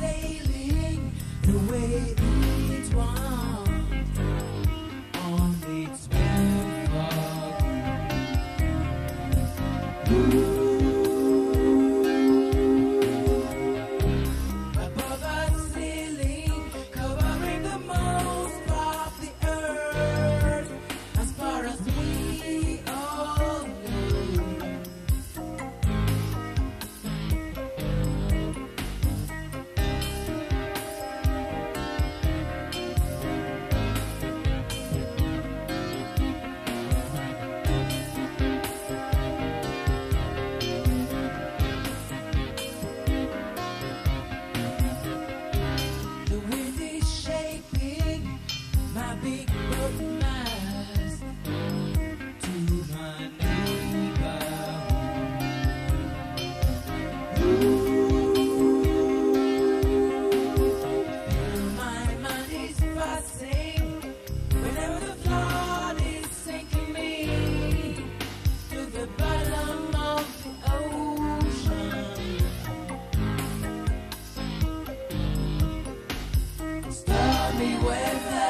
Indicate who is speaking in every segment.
Speaker 1: sailing the be with us.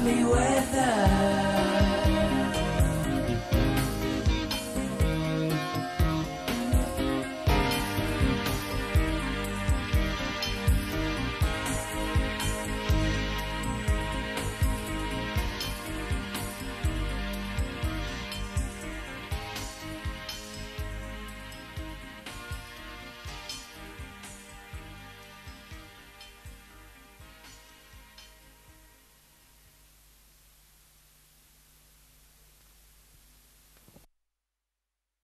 Speaker 1: me with her.